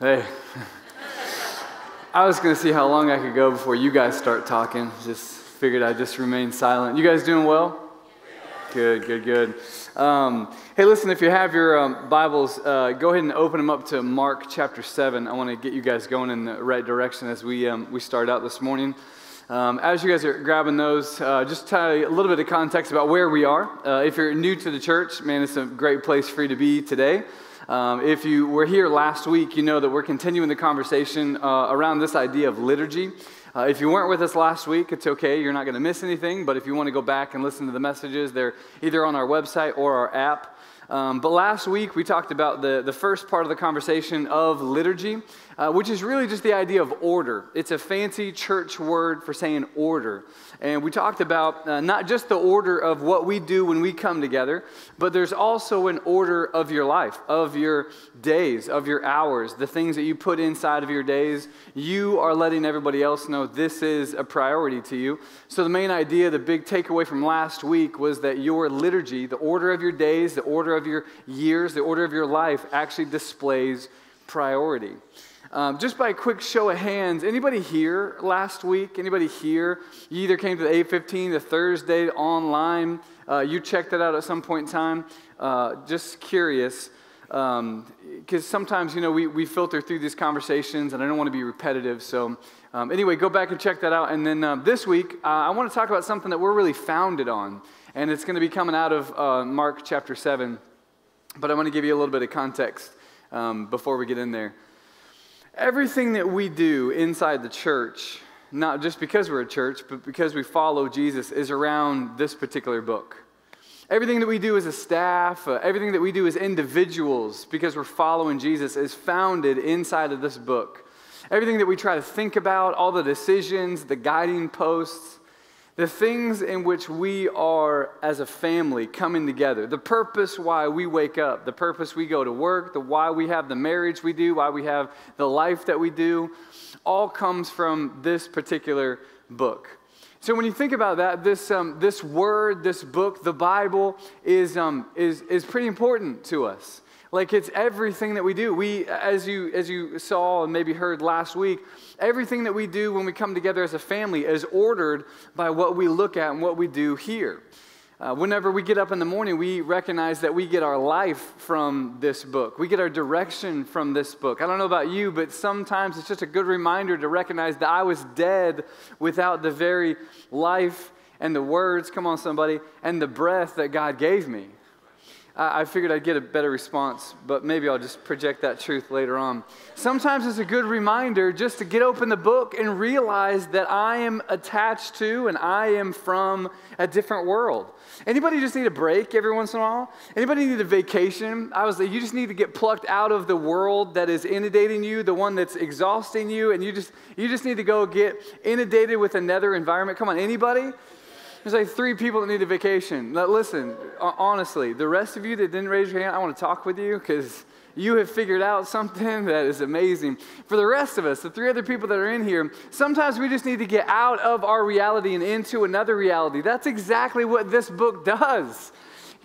Hey. I was going to see how long I could go before you guys start talking. Just figured I'd just remain silent. You guys doing well? Good, good, good. Um, hey, listen, if you have your um, Bibles, uh, go ahead and open them up to Mark chapter 7. I want to get you guys going in the right direction as we, um, we start out this morning. Um, as you guys are grabbing those, uh, just tell you a little bit of context about where we are. Uh, if you're new to the church, man, it's a great place for you to be today. Um, if you were here last week, you know that we're continuing the conversation uh, around this idea of liturgy. Uh, if you weren't with us last week, it's okay. You're not going to miss anything. But if you want to go back and listen to the messages, they're either on our website or our app. Um, but last week, we talked about the, the first part of the conversation of liturgy, uh, which is really just the idea of order. It's a fancy church word for saying order. And we talked about uh, not just the order of what we do when we come together, but there's also an order of your life, of your days, of your hours, the things that you put inside of your days. You are letting everybody else know this is a priority to you. So, the main idea, the big takeaway from last week was that your liturgy, the order of your days, the order of your years, the order of your life actually displays priority. Um, just by a quick show of hands, anybody here last week? Anybody here? You either came to the 815, the Thursday online. Uh, you checked that out at some point in time. Uh, just curious, because um, sometimes you know we, we filter through these conversations, and I don't want to be repetitive. So um, anyway, go back and check that out. And then uh, this week, uh, I want to talk about something that we're really founded on, and it's going to be coming out of uh, Mark chapter seven. But I want to give you a little bit of context um, before we get in there. Everything that we do inside the church, not just because we're a church, but because we follow Jesus, is around this particular book. Everything that we do as a staff, uh, everything that we do as individuals, because we're following Jesus, is founded inside of this book. Everything that we try to think about, all the decisions, the guiding posts, the things in which we are as a family coming together, the purpose why we wake up, the purpose we go to work, the why we have the marriage we do, why we have the life that we do, all comes from this particular book. So when you think about that, this, um, this word, this book, the Bible, is, um, is, is pretty important to us. Like it's everything that we do. We, as you, as you saw and maybe heard last week, everything that we do when we come together as a family is ordered by what we look at and what we do here. Uh, whenever we get up in the morning, we recognize that we get our life from this book. We get our direction from this book. I don't know about you, but sometimes it's just a good reminder to recognize that I was dead without the very life and the words, come on, somebody, and the breath that God gave me. I figured I'd get a better response, but maybe I'll just project that truth later on. Sometimes it's a good reminder just to get open the book and realize that I am attached to and I am from a different world. Anybody just need a break every once in a while? Anybody need a vacation? I was like, you just need to get plucked out of the world that is inundating you, the one that's exhausting you, and you just you just need to go get inundated with another environment. Come on, anybody? There's like three people that need a vacation. Now, listen, honestly, the rest of you that didn't raise your hand, I want to talk with you because you have figured out something that is amazing. For the rest of us, the three other people that are in here, sometimes we just need to get out of our reality and into another reality. That's exactly what this book does.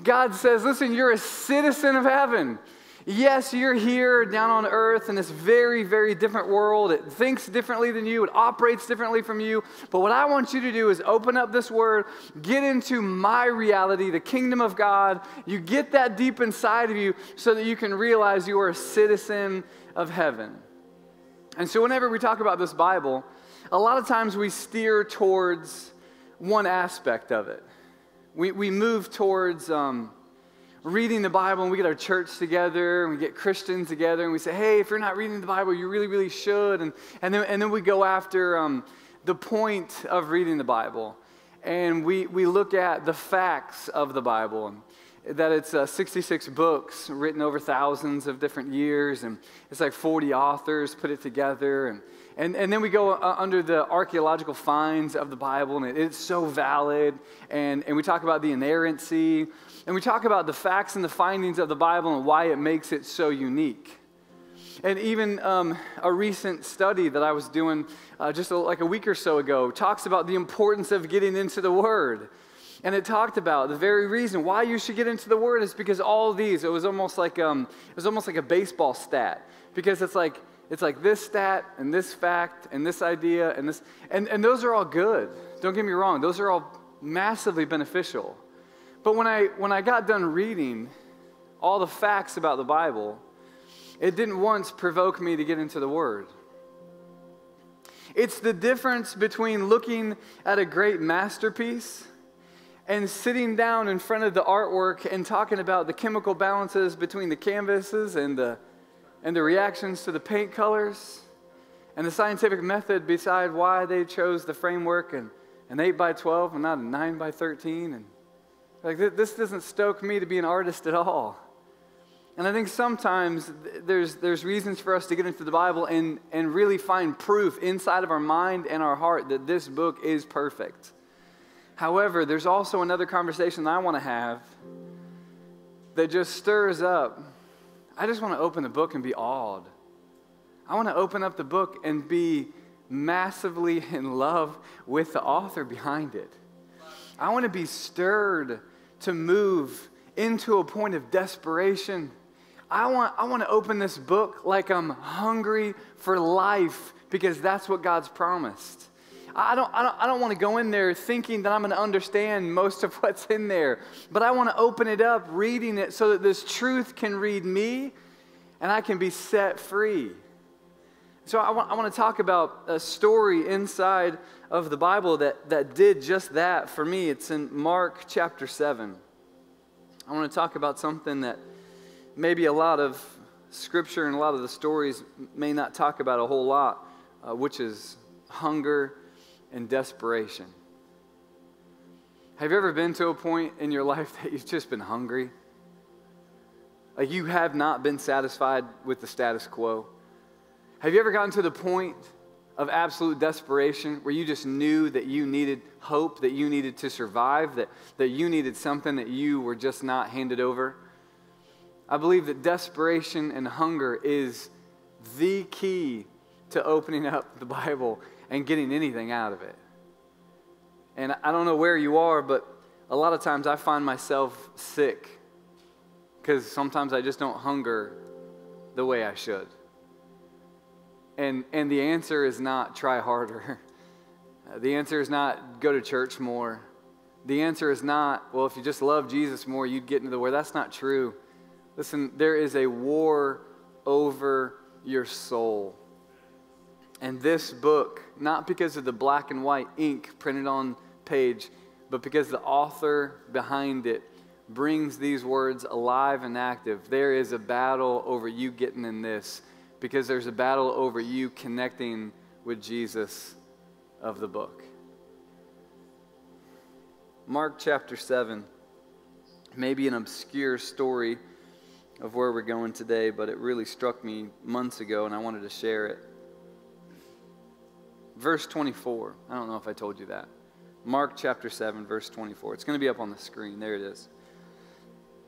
God says, listen, you're a citizen of heaven. Yes, you're here down on earth in this very, very different world. It thinks differently than you, it operates differently from you. But what I want you to do is open up this word, get into my reality, the kingdom of God. You get that deep inside of you so that you can realize you are a citizen of heaven. And so, whenever we talk about this Bible, a lot of times we steer towards one aspect of it. We, we move towards. Um, reading the Bible and we get our church together and we get Christians together and we say, hey, if you're not reading the Bible, you really, really should. And, and, then, and then we go after um, the point of reading the Bible and we, we look at the facts of the Bible. That it's uh, 66 books written over thousands of different years, and it's like 40 authors put it together. And, and, and then we go uh, under the archaeological finds of the Bible, and it, it's so valid. And, and we talk about the inerrancy and we talk about the facts and the findings of the Bible and why it makes it so unique. And even um, a recent study that I was doing uh, just a, like a week or so ago talks about the importance of getting into the Word. And it talked about the very reason why you should get into the Word is because all these, it was almost like, um, it was almost like a baseball stat. Because it's like, It's like this stat and this fact and this idea and this, and, and those are all good. Don't get me wrong, those are all massively beneficial. But when I, when I got done reading all the facts about the Bible, it didn't once provoke me to get into the Word. It's the difference between looking at a great masterpiece and sitting down in front of the artwork and talking about the chemical balances between the canvases and the, and the reactions to the paint colors and the scientific method beside why they chose the framework and an 8 by 12 and not a 9 by 13 and like this doesn't stoke me to be an artist at all and I think sometimes there's, there's reasons for us to get into the Bible and, and really find proof inside of our mind and our heart that this book is perfect. However, there's also another conversation that I want to have that just stirs up. I just want to open the book and be awed. I want to open up the book and be massively in love with the author behind it. I want to be stirred to move into a point of desperation I want, I want to open this book like I'm hungry for life because that's what God's promised. I don't, I don't, I don't want to go in there thinking that I'm going to understand most of what's in there, but I want to open it up, reading it so that this truth can read me and I can be set free. So I want, I want to talk about a story inside of the Bible that, that did just that for me. It's in Mark chapter 7. I want to talk about something that maybe a lot of scripture and a lot of the stories may not talk about a whole lot, uh, which is hunger and desperation. Have you ever been to a point in your life that you've just been hungry? Like you have not been satisfied with the status quo? Have you ever gotten to the point of absolute desperation where you just knew that you needed hope, that you needed to survive, that, that you needed something that you were just not handed over? I believe that desperation and hunger is the key to opening up the Bible and getting anything out of it. And I don't know where you are, but a lot of times I find myself sick because sometimes I just don't hunger the way I should. And, and the answer is not try harder. The answer is not go to church more. The answer is not, well, if you just love Jesus more, you'd get into the word. That's not true. Listen, there is a war over your soul. And this book, not because of the black and white ink printed on page, but because the author behind it brings these words alive and active. There is a battle over you getting in this because there's a battle over you connecting with Jesus of the book. Mark chapter 7, maybe an obscure story of where we're going today, but it really struck me months ago and I wanted to share it. Verse 24. I don't know if I told you that. Mark chapter 7, verse 24. It's going to be up on the screen. There it is.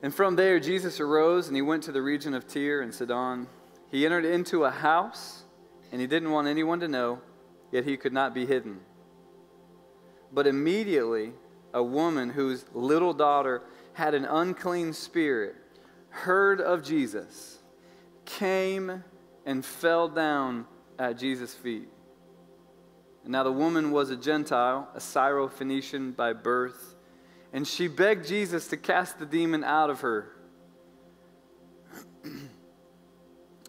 And from there, Jesus arose and he went to the region of Tyre and Sidon. He entered into a house and he didn't want anyone to know, yet he could not be hidden. But immediately, a woman whose little daughter had an unclean spirit heard of Jesus, came and fell down at Jesus' feet. And now the woman was a Gentile, a Syrophoenician by birth, and she begged Jesus to cast the demon out of her.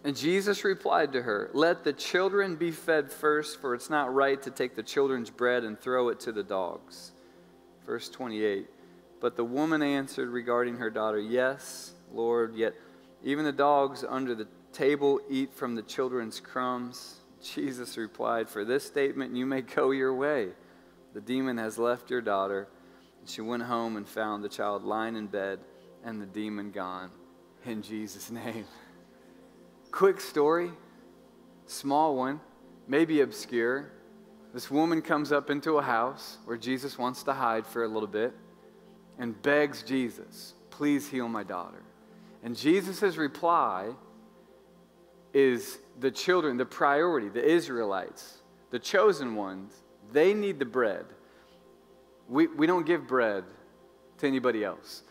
and Jesus replied to her, Let the children be fed first, for it's not right to take the children's bread and throw it to the dogs. Verse 28. But the woman answered regarding her daughter, Yes Lord, yet even the dogs under the table eat from the children's crumbs. Jesus replied, For this statement you may go your way. The demon has left your daughter. And she went home and found the child lying in bed and the demon gone. In Jesus' name. Quick story, small one, maybe obscure. This woman comes up into a house where Jesus wants to hide for a little bit and begs Jesus, Please heal my daughter. And Jesus' reply is the children, the priority, the Israelites, the chosen ones, they need the bread. We, we don't give bread to anybody else.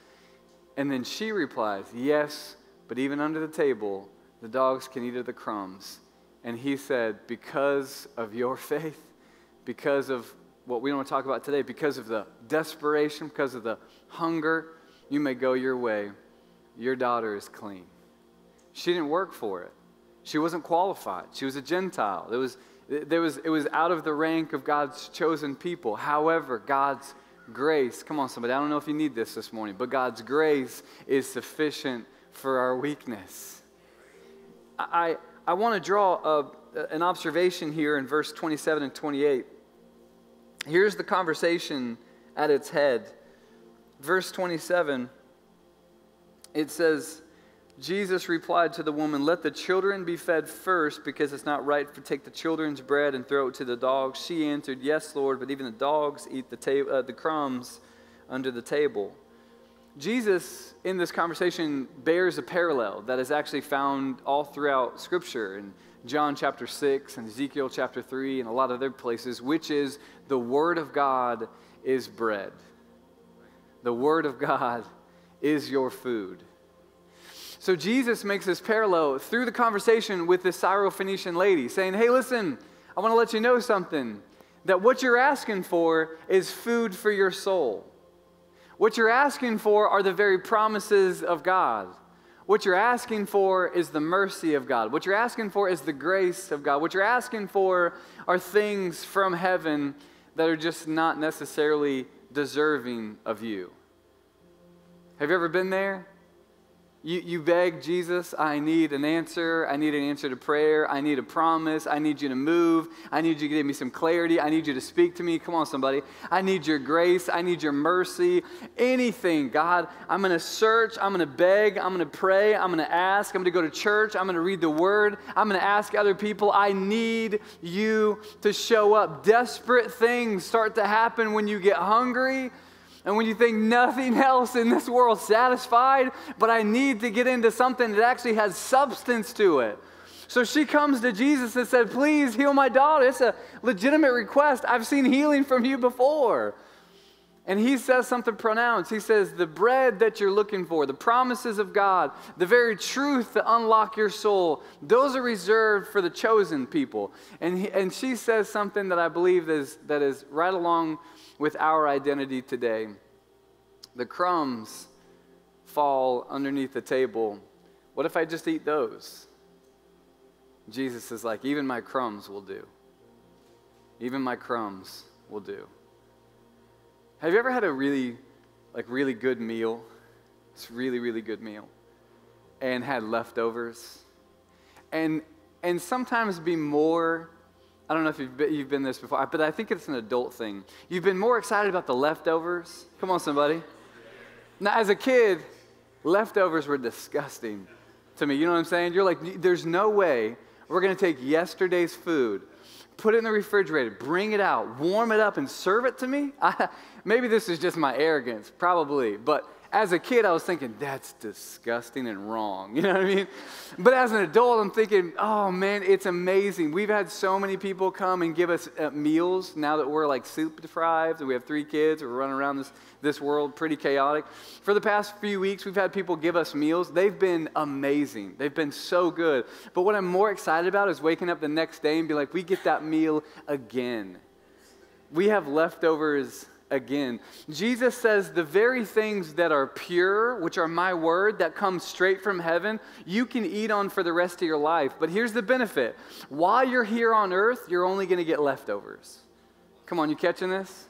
And then she replies, Yes, but even under the table, the dogs can eat of the crumbs. And he said, Because of your faith, because of what we to talk about today, because of the desperation, because of the hunger, you may go your way. Your daughter is clean. She didn't work for it. She wasn't qualified. She was a Gentile. It was, there was, it was out of the rank of God's chosen people. However, God's grace, come on, somebody, I don't know if you need this this morning, but God's grace is sufficient for our weakness. I, I want to draw a, an observation here in verse 27 and 28. Here's the conversation at its head. Verse 27, it says, Jesus replied to the woman, Let the children be fed first, because it's not right to take the children's bread and throw it to the dogs. She answered, Yes, Lord, but even the dogs eat the, ta- uh, the crumbs under the table. Jesus, in this conversation, bears a parallel that is actually found all throughout Scripture in John chapter 6 and Ezekiel chapter 3 and a lot of other places, which is the Word of God is bread. The Word of God is your food. So Jesus makes this parallel through the conversation with this Syrophoenician lady, saying, Hey, listen, I want to let you know something. That what you're asking for is food for your soul. What you're asking for are the very promises of God. What you're asking for is the mercy of God. What you're asking for is the grace of God. What you're asking for are things from heaven that are just not necessarily deserving of you. Have you ever been there? You, you beg Jesus, I need an answer. I need an answer to prayer. I need a promise. I need you to move. I need you to give me some clarity. I need you to speak to me. Come on, somebody. I need your grace. I need your mercy. Anything, God. I'm going to search. I'm going to beg. I'm going to pray. I'm going to ask. I'm going to go to church. I'm going to read the word. I'm going to ask other people. I need you to show up. Desperate things start to happen when you get hungry and when you think nothing else in this world satisfied, but I need to get into something that actually has substance to it. So she comes to Jesus and said, Please heal my daughter. It's a legitimate request. I've seen healing from you before. And he says something pronounced. He says, The bread that you're looking for, the promises of God, the very truth to unlock your soul, those are reserved for the chosen people. And, he, and she says something that I believe is, that is right along with our identity today. The crumbs fall underneath the table. What if I just eat those? Jesus is like, even my crumbs will do. Even my crumbs will do. Have you ever had a really, like, really good meal? It's really, really good meal. And had leftovers? And, and sometimes be more I don't know if you've been, you've been this before, but I think it's an adult thing. You've been more excited about the leftovers. Come on, somebody. Now, as a kid, leftovers were disgusting to me. You know what I'm saying? You're like, there's no way we're going to take yesterday's food, put it in the refrigerator, bring it out, warm it up, and serve it to me? I, maybe this is just my arrogance, probably, but as a kid, I was thinking, that's disgusting and wrong. You know what I mean? But as an adult, I'm thinking, oh man, it's amazing. We've had so many people come and give us uh, meals now that we're like soup deprived and we have three kids. We're running around this, this world pretty chaotic. For the past few weeks, we've had people give us meals. They've been amazing, they've been so good. But what I'm more excited about is waking up the next day and be like, we get that meal again. We have leftovers again. Jesus says, The very things that are pure, which are my word, that come straight from heaven, you can eat on for the rest of your life. But here's the benefit while you're here on earth, you're only going to get leftovers. Come on, you catching this?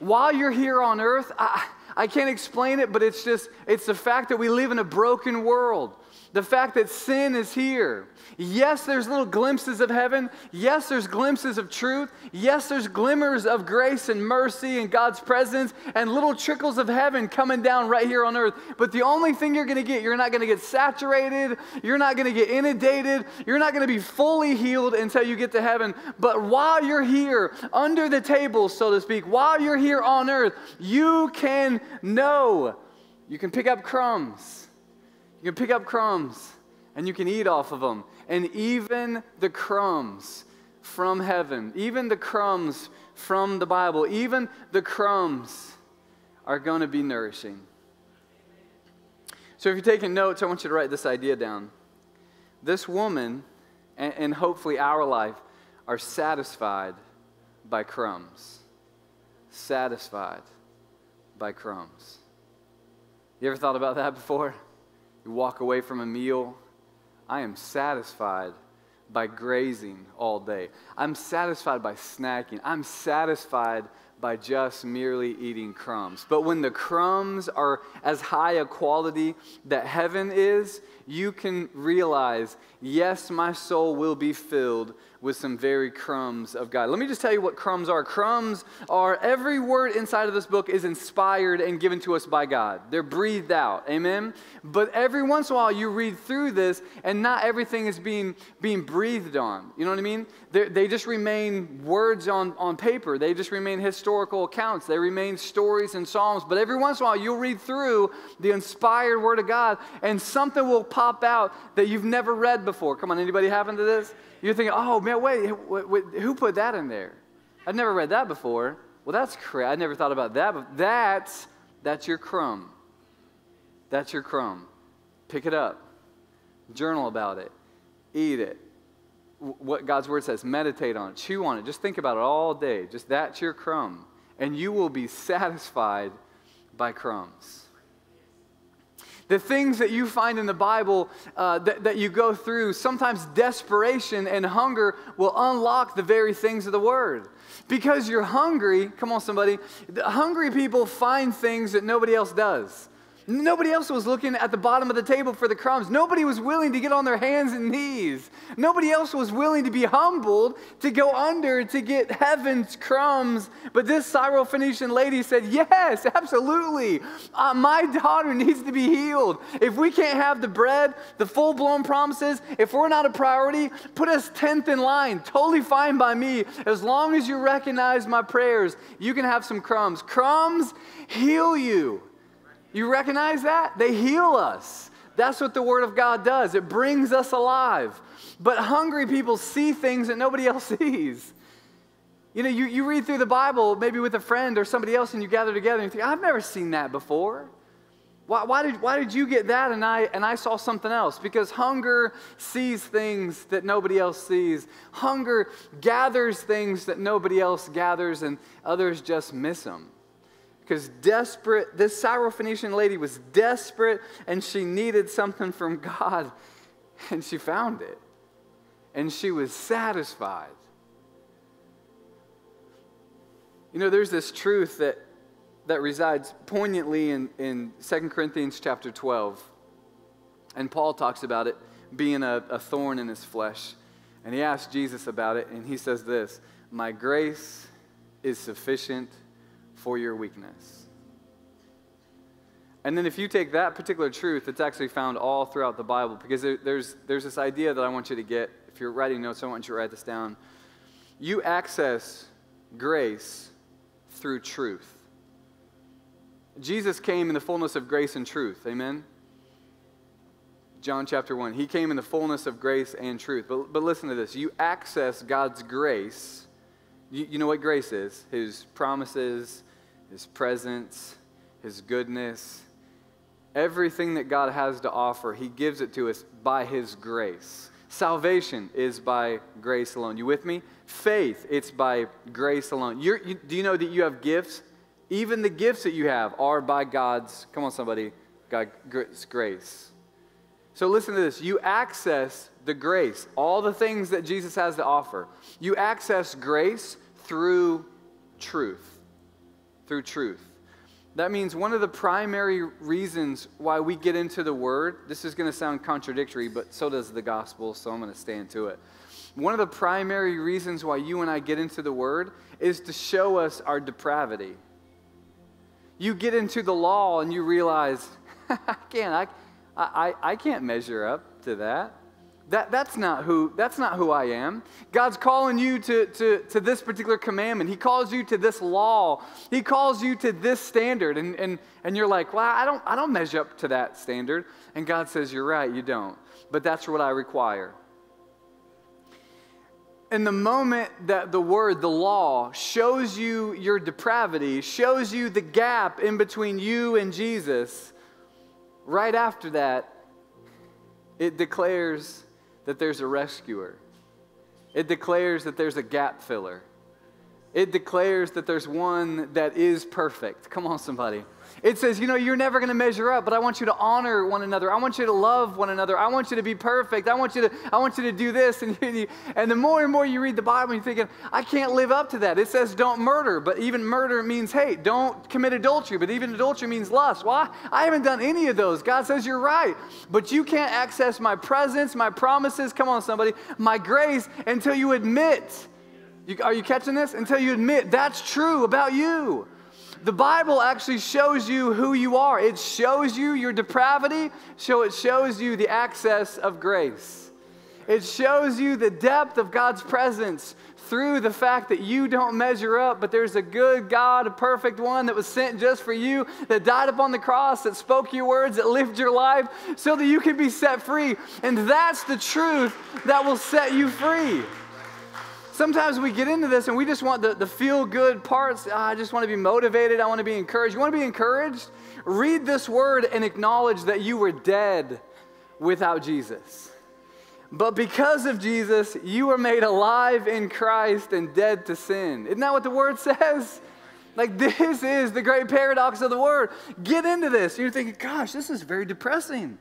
While you're here on earth, I, I can't explain it, but it's just, it's the fact that we live in a broken world. The fact that sin is here. Yes, there's little glimpses of heaven. Yes, there's glimpses of truth. Yes, there's glimmers of grace and mercy and God's presence and little trickles of heaven coming down right here on earth. But the only thing you're going to get, you're not going to get saturated. You're not going to get inundated. You're not going to be fully healed until you get to heaven. But while you're here, under the table, so to speak, while you're here on earth, you can know. You can pick up crumbs. You can pick up crumbs and you can eat off of them and even the crumbs from heaven, even the crumbs from the Bible, even the crumbs are going to be nourishing. So if you're taking notes, I want you to write this idea down. This woman and, hopefully our life are satisfied by crumbs. Satisfied by crumbs. You ever thought about that before? You walk away from a meal. I am satisfied by grazing all day. I'm satisfied by snacking. I'm satisfied by just merely eating crumbs. But when the crumbs are as high a quality that heaven is, you can realize, yes, my soul will be filled with some very crumbs of God. Let me just tell you what crumbs are. Crumbs are every word inside of this book is inspired and given to us by God. They're breathed out. Amen. But every once in a while you read through this and not everything is being being breathed on. You know what I mean? They're, they just remain words on, on paper. They just remain historical accounts. They remain stories and psalms. But every once in a while you'll read through the inspired word of God and something will pop out that you've never read before. Come on, anybody happen to this? You're thinking, oh man, wait, wait, wait, who put that in there? I've never read that before. Well, that's crazy. I never thought about that, but that's that's your crumb. That's your crumb. Pick it up. Journal about it. Eat it. What God's word says, meditate on it, chew on it, just think about it all day. Just that's your crumb. And you will be satisfied by crumbs. The things that you find in the Bible uh, that, that you go through, sometimes desperation and hunger will unlock the very things of the Word. Because you're hungry, come on, somebody, hungry people find things that nobody else does. Nobody else was looking at the bottom of the table for the crumbs. Nobody was willing to get on their hands and knees. Nobody else was willing to be humbled to go under to get heaven's crumbs. But this Syrophoenician lady said, Yes, absolutely. Uh, my daughter needs to be healed. If we can't have the bread, the full blown promises, if we're not a priority, put us 10th in line. Totally fine by me. As long as you recognize my prayers, you can have some crumbs. Crumbs heal you. You recognize that? They heal us. That's what the Word of God does. It brings us alive. But hungry people see things that nobody else sees. You know, you, you read through the Bible, maybe with a friend or somebody else, and you gather together and you think, I've never seen that before. Why, why, did, why did you get that and I, and I saw something else? Because hunger sees things that nobody else sees. Hunger gathers things that nobody else gathers, and others just miss them because desperate, this Syrophoenician lady was desperate and she needed something from God, and she found it. And she was satisfied. You know, there's this truth that, that resides poignantly in, in 2 Corinthians chapter 12. And Paul talks about it being a, a thorn in his flesh. And he asks Jesus about it, and he says this My grace is sufficient for your weakness. And then, if you take that particular truth, it's actually found all throughout the Bible because there's, there's this idea that I want you to get. If you're writing notes, I want you to write this down. You access grace through truth. Jesus came in the fullness of grace and truth. Amen? John chapter 1. He came in the fullness of grace and truth. But, but listen to this you access God's grace. You, you know what grace is? His promises, his presence, His goodness, everything that God has to offer, He gives it to us by His grace. Salvation is by grace alone. You with me? Faith, it's by grace alone. You, do you know that you have gifts? Even the gifts that you have are by God's, come on, somebody, God's grace. So listen to this. You access the grace, all the things that Jesus has to offer. You access grace through truth through truth. That means one of the primary reasons why we get into the Word, this is going to sound contradictory, but so does the gospel, so I'm going to stand to it. One of the primary reasons why you and I get into the Word is to show us our depravity. You get into the law and you realize, I can't, I, I, I can't measure up to that. That, that's, not who, that's not who I am. God's calling you to, to, to this particular commandment. He calls you to this law. He calls you to this standard. And, and, and you're like, well, I don't, I don't measure up to that standard. And God says, you're right, you don't. But that's what I require. And the moment that the word, the law, shows you your depravity, shows you the gap in between you and Jesus, right after that, it declares that there's a rescuer, it declares that there's a gap filler. It declares that there's one that is perfect. Come on, somebody. It says, you know, you're never going to measure up, but I want you to honor one another. I want you to love one another. I want you to be perfect. I want you to, I want you to do this. And, and the more and more you read the Bible, you're thinking, I can't live up to that. It says don't murder, but even murder means hate. Don't commit adultery, but even adultery means lust. Why? I haven't done any of those. God says you're right, but you can't access my presence, my promises, come on, somebody, my grace until you admit. You, are you catching this? Until you admit that's true about you. The Bible actually shows you who you are. It shows you your depravity, so it shows you the access of grace. It shows you the depth of God's presence through the fact that you don't measure up, but there's a good God, a perfect one that was sent just for you, that died upon the cross, that spoke your words, that lived your life so that you can be set free. And that's the truth that will set you free. Sometimes we get into this and we just want the, the feel good parts. Oh, I just want to be motivated. I want to be encouraged. You want to be encouraged? Read this word and acknowledge that you were dead without Jesus. But because of Jesus, you were made alive in Christ and dead to sin. Isn't that what the word says? Like, this is the great paradox of the word. Get into this. You're thinking, gosh, this is very depressing.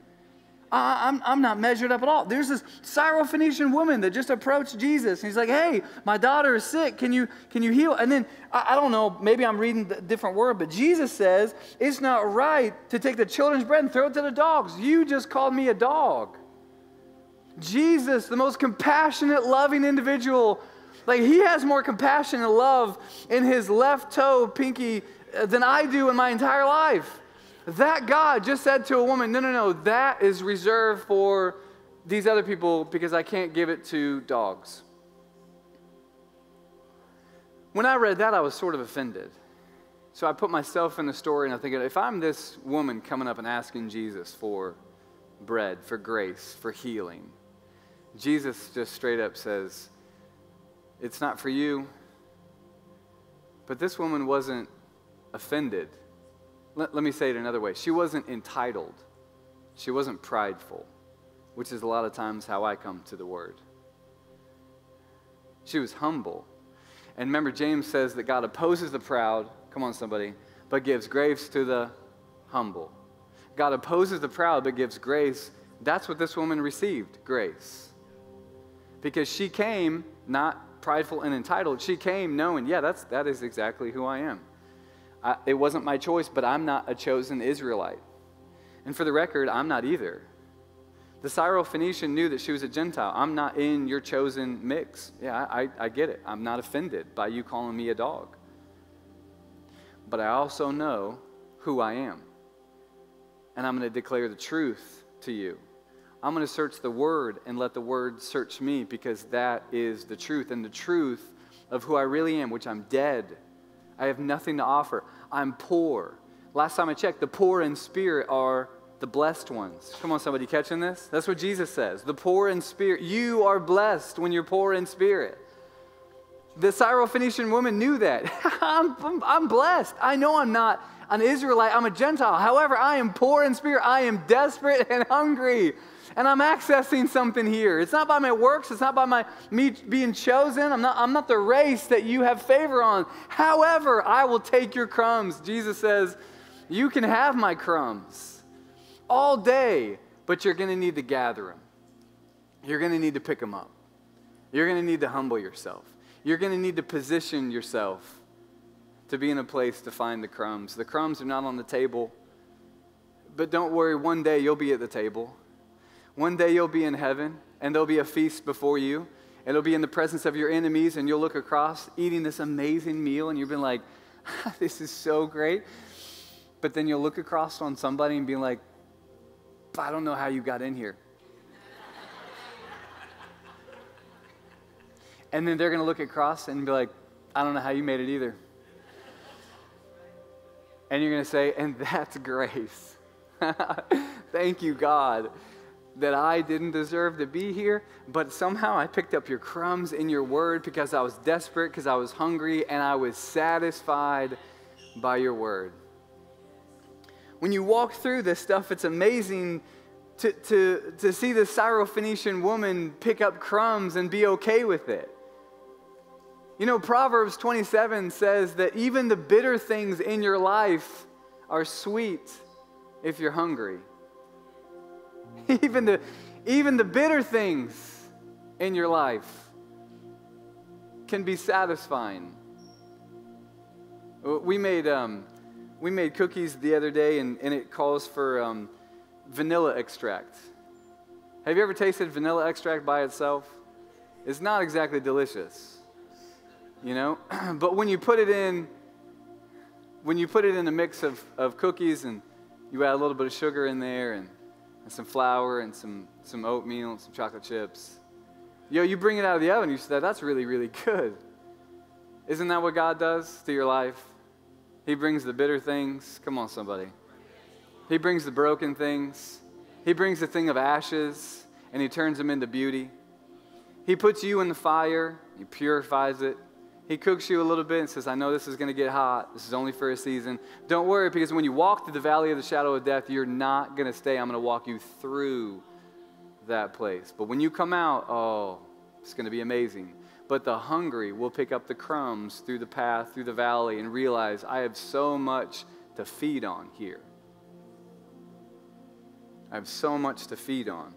I'm, I'm not measured up at all. There's this Syrophoenician woman that just approached Jesus. And he's like, hey, my daughter is sick. Can you, can you heal? And then, I, I don't know, maybe I'm reading a different word, but Jesus says, it's not right to take the children's bread and throw it to the dogs. You just called me a dog. Jesus, the most compassionate, loving individual, like he has more compassion and love in his left toe pinky than I do in my entire life. That God just said to a woman, no, no, no, that is reserved for these other people because I can't give it to dogs. When I read that, I was sort of offended. So I put myself in the story and I'm thinking, if I'm this woman coming up and asking Jesus for bread, for grace, for healing, Jesus just straight up says, It's not for you. But this woman wasn't offended let, let me say it another way. She wasn't entitled, she wasn't prideful, which is a lot of times how I come to the word. She was humble. And remember, James says that God opposes the proud, come on, somebody, but gives grace to the humble. God opposes the proud, but gives grace. That's what this woman received grace. Because she came not prideful and entitled. She came knowing, yeah, that's, that is exactly who I am. I, it wasn't my choice, but I'm not a chosen Israelite. And for the record, I'm not either. The Syrophoenician knew that she was a Gentile. I'm not in your chosen mix. Yeah, I, I get it. I'm not offended by you calling me a dog. But I also know who I am. And I'm going to declare the truth to you. I'm going to search the Word and let the Word search me because that is the truth. And the truth of who I really am, which I'm dead I have nothing to offer. I'm poor. Last time I checked, the poor in spirit are the blessed ones. Come on, somebody catching this? That's what Jesus says. The poor in spirit. You are blessed when you're poor in spirit. The Syrophoenician woman knew that. I'm, I'm, I'm blessed. I know I'm not an Israelite, I'm a Gentile. However, I am poor in spirit. I am desperate and hungry and I'm accessing something here. It's not by my works, it's not by my me being chosen. I'm not, I'm not the race that you have favor on. However, I will take your crumbs. Jesus says, You can have my crumbs all day, but you're going to need to gather them. You're going to need to pick them up. You're going to need to humble yourself. You're going to need to position yourself to be in a place to find the crumbs. The crumbs are not on the table, but don't worry, one day you'll be at the table. One day you'll be in heaven and there'll be a feast before you. It'll be in the presence of your enemies, and you'll look across eating this amazing meal, and you've been like, this is so great. But then you'll look across on somebody and be like, I don't know how you got in here. and then they're going to look across and be like, I don't know how you made it either. And you're going to say, and that's grace. Thank you, God that I didn't deserve to be here, but somehow I picked up your crumbs in your word because I was desperate, because I was hungry, and I was satisfied by your word. When you walk through this stuff, it's amazing to, to, to see the Syrophoenician woman pick up crumbs and be okay with it. You know, Proverbs 27 says that even the bitter things in your life are sweet if you're hungry. even, the, even the bitter things in your life can be satisfying. We made, um, we made cookies the other day, and, and it calls for um, vanilla extract. Have you ever tasted vanilla extract by itself? It's not exactly delicious, you know? but when you put it in, when you put it in a mix of, of cookies and you add a little bit of sugar in there and, and some flour and some, some oatmeal and some chocolate chips, yo, you bring it out of the oven, you say, that's really, really good. Isn't that what God does to your life? He brings the bitter things. Come on, somebody. He brings the broken things. He brings the thing of ashes and he turns them into beauty. He puts you in the fire, he purifies it. He cooks you a little bit and says, I know this is going to get hot. This is only for a season. Don't worry, because when you walk through the valley of the shadow of death, you're not going to stay. I'm going to walk you through that place. But when you come out, oh, it's going to be amazing. But the hungry will pick up the crumbs through the path, through the valley, and realize I have so much to feed on here. I have so much to feed on.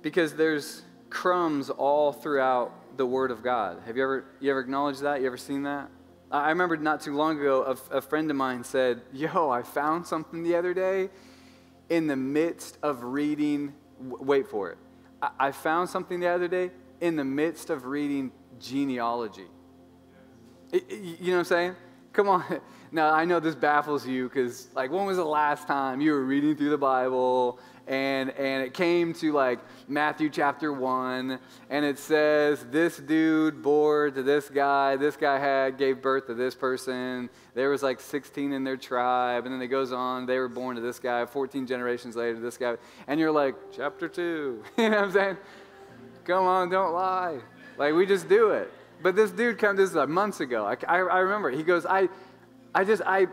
Because there's crumbs all throughout the Word of God. Have you ever, you ever acknowledged that? You ever seen that? I remember not too long ago, a, a friend of mine said, Yo, I found something the other day in the midst of reading, wait for it. I, I found something the other day in the midst of reading genealogy. It, it, you know what I'm saying? Come on. Now, I know this baffles you because, like, when was the last time you were reading through the Bible and, and it came to, like, Matthew chapter 1 and it says, this dude bore to this guy, this guy had, gave birth to this person. There was, like, 16 in their tribe. And then it goes on, they were born to this guy, 14 generations later, this guy. And you're like, chapter 2. you know what I'm saying? Come on, don't lie. Like, we just do it. But this dude came, this is like months ago. I, I, I remember. He goes, I, I just, I,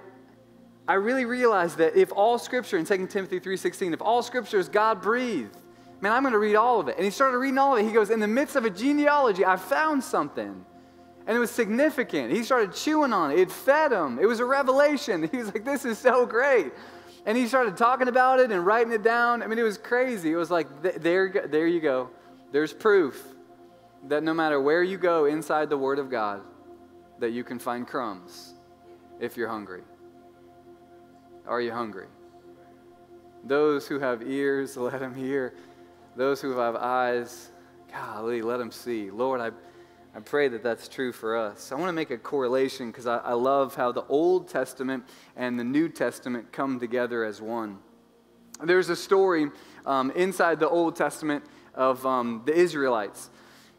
I really realized that if all scripture in 2 Timothy 3.16, if all scripture is God breathed, man, I'm going to read all of it. And he started reading all of it. He goes, in the midst of a genealogy, I found something. And it was significant. He started chewing on it. It fed him. It was a revelation. He was like, this is so great. And he started talking about it and writing it down. I mean, it was crazy. It was like, there, there you go. There's proof that no matter where you go inside the Word of God, that you can find crumbs if you're hungry. Are you hungry? Those who have ears, let them hear. Those who have eyes, golly, let them see. Lord, I, I pray that that's true for us. I want to make a correlation because I, I love how the Old Testament and the New Testament come together as one. There's a story um, inside the Old Testament of um, the Israelites.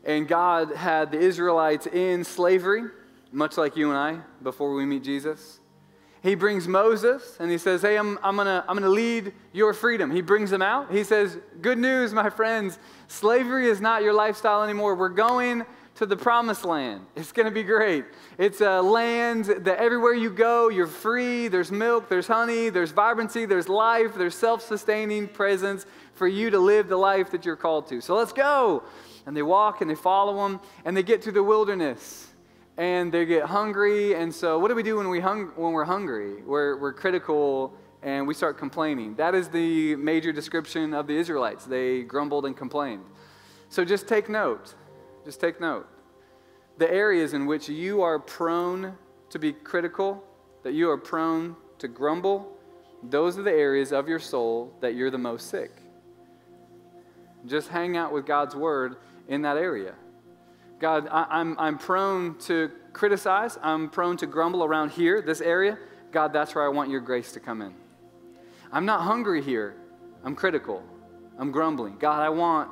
And God had the Israelites in slavery, much like you and I, before we meet Jesus. He brings Moses and he says, Hey, I'm, I'm going to I'm to lead your freedom. He brings them out. He says, Good news, my friends. Slavery is not your lifestyle anymore. We're going to the promised land. It's going to be great. It's a land that everywhere you go, you're free. There's milk, there's honey, there's vibrancy, there's life, there's self sustaining presence for you to live the life that you're called to. So let's go. And they walk and they follow him and they get to the wilderness and they get hungry. And so, what do we do when, we hung- when we're hungry? We're, we're critical and we start complaining. That is the major description of the Israelites. They grumbled and complained. So, just take note. Just take note. The areas in which you are prone to be critical, that you are prone to grumble, those are the areas of your soul that you're the most sick. Just hang out with God's word in that area. God, I, am I'm, I'm prone to criticize. I'm prone to grumble around here, this area. God, that's where I want your grace to come in. I'm not hungry here. I'm critical. I'm grumbling. God, I want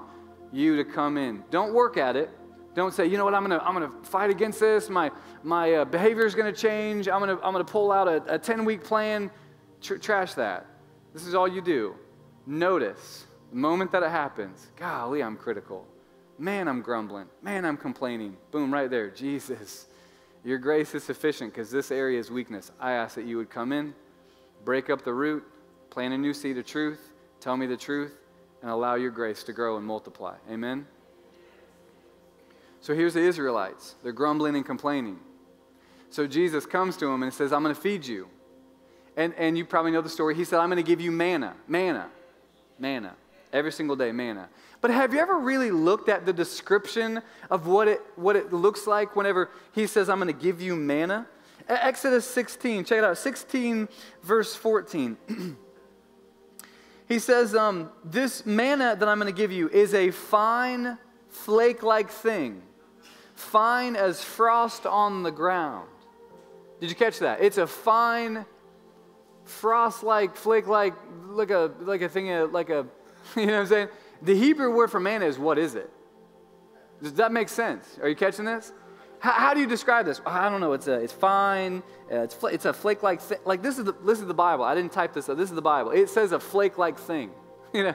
you to come in. Don't work at it. Don't say, you know what, I'm going to I'm gonna fight against this. My, my uh, behavior is going to change. I'm going to I'm gonna pull out a 10 week plan. Tr- trash that. This is all you do. Notice the moment that it happens, golly, I'm critical. Man, I'm grumbling. Man, I'm complaining. Boom, right there. Jesus, your grace is sufficient because this area is weakness. I ask that you would come in, break up the root, plant a new seed of truth, Tell me the truth and allow your grace to grow and multiply. Amen? So here's the Israelites. They're grumbling and complaining. So Jesus comes to them and says, I'm going to feed you. And, and you probably know the story. He said, I'm going to give you manna. Manna. Manna. Every single day, manna. But have you ever really looked at the description of what it, what it looks like whenever he says, I'm going to give you manna? Exodus 16, check it out. 16, verse 14. he says, um, This manna that I'm going to give you is a fine, flake like thing fine as frost on the ground. Did you catch that? It's a fine, frost like, flake like, like a, like a thing, like a, you know what I'm saying? The Hebrew word for manna is what is it? Does that make sense? Are you catching this? How, how do you describe this? I don't know. It's a, it's fine. Uh, it's, fl- it's a flake like thing. Like this is the, this is the Bible. I didn't type this up. This is the Bible. It says a flake like thing. You know,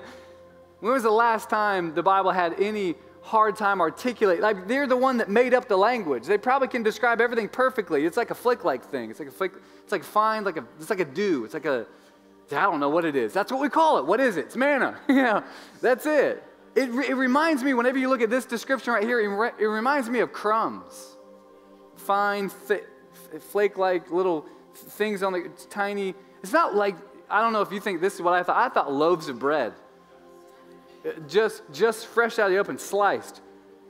when was the last time the Bible had any hard time articulating. Like they're the one that made up the language. They probably can describe everything perfectly. It's like a flake-like thing. It's like a flick. It's like fine, like a. It's like a do. It's like a. I don't know what it is. That's what we call it. What is it? It's manna. yeah, that's it. It, it reminds me, whenever you look at this description right here, it, re, it reminds me of crumbs. Fine, th- flake-like little things on the tiny. It's not like I don't know if you think this is what I thought. I thought loaves of bread uh, just just fresh out of the oven, sliced.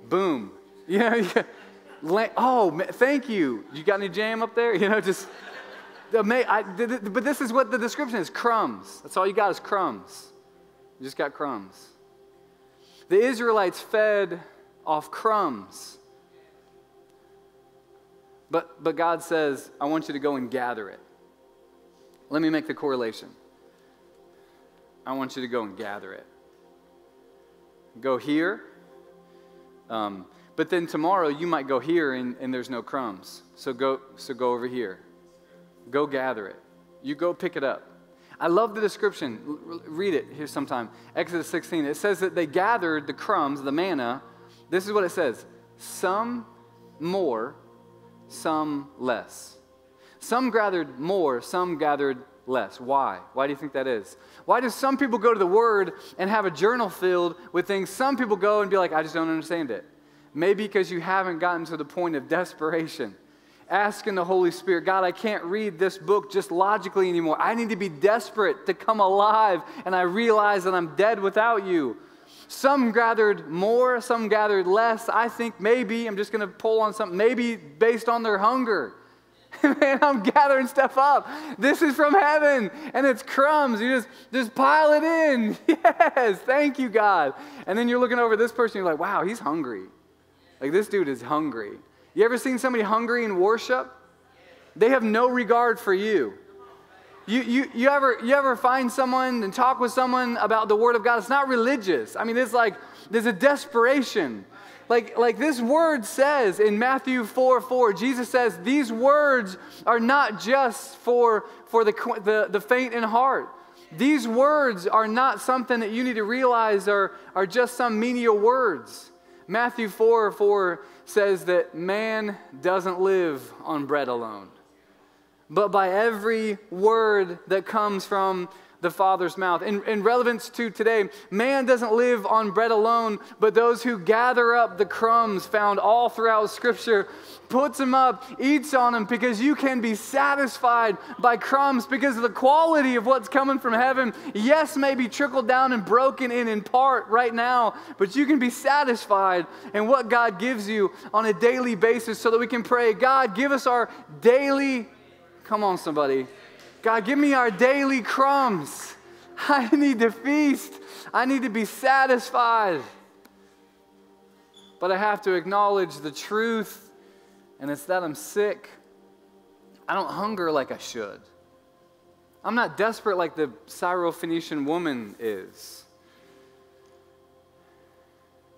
Boom. You know, oh, thank you. You got any jam up there? You know, just. But this is what the description is crumbs. That's all you got is crumbs. You just got crumbs. The Israelites fed off crumbs. But, but God says, I want you to go and gather it. Let me make the correlation. I want you to go and gather it go here. Um, but then tomorrow you might go here and, and there's no crumbs. So go, so go over here. Go gather it. You go pick it up. I love the description. Read it here sometime. Exodus 16. It says that they gathered the crumbs, the manna. This is what it says some more, some less. Some gathered more, some gathered less. Why? Why do you think that is? Why do some people go to the Word and have a journal filled with things? Some people go and be like, I just don't understand it. Maybe because you haven't gotten to the point of desperation. Asking the Holy Spirit, God, I can't read this book just logically anymore. I need to be desperate to come alive, and I realize that I'm dead without you. Some gathered more, some gathered less. I think maybe, I'm just going to pull on something, maybe based on their hunger. Man, I'm gathering stuff up. This is from heaven, and it's crumbs. You just, just pile it in. Yes, thank you, God. And then you're looking over this person, you're like, wow, he's hungry. Like, this dude is hungry. You ever seen somebody hungry in worship? They have no regard for you. You, you, you, ever, you ever find someone and talk with someone about the Word of God? It's not religious. I mean, it's like there's a desperation. Like, like this word says in Matthew 4 4, Jesus says, These words are not just for, for the, the, the faint in heart. These words are not something that you need to realize are, are just some menial words. Matthew 4 4 says that man doesn't live on bread alone, but by every word that comes from the Father's mouth. In, in relevance to today, man doesn't live on bread alone, but those who gather up the crumbs found all throughout Scripture, puts them up, eats on them, because you can be satisfied by crumbs because of the quality of what's coming from heaven. Yes, maybe trickled down and broken in in part right now, but you can be satisfied in what God gives you on a daily basis so that we can pray, God, give us our daily, come on, somebody God, give me our daily crumbs. I need to feast. I need to be satisfied. But I have to acknowledge the truth, and it's that I'm sick. I don't hunger like I should. I'm not desperate like the Syrophoenician woman is.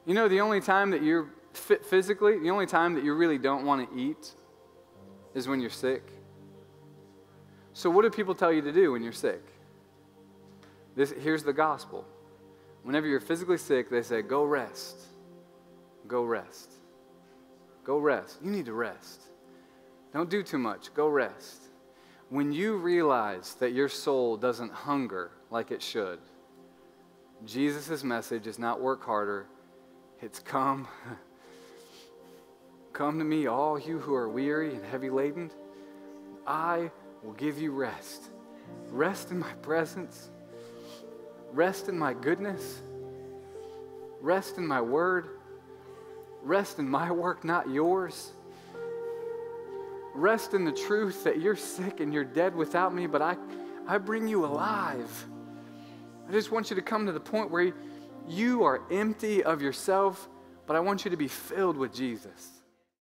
You know, the only time that you're fit physically, the only time that you really don't want to eat is when you're sick. So, what do people tell you to do when you're sick? This, here's the gospel. Whenever you're physically sick, they say, Go rest. Go rest. Go rest. You need to rest. Don't do too much. Go rest. When you realize that your soul doesn't hunger like it should, Jesus' message is not work harder, it's come. come to me, all you who are weary and heavy laden. I will give you rest. Rest in my presence. Rest in my goodness. Rest in my word. Rest in my work, not yours. Rest in the truth that you're sick and you're dead without me, but I, I bring you alive. I just want you to come to the point where you are empty of yourself, but I want you to be filled with Jesus.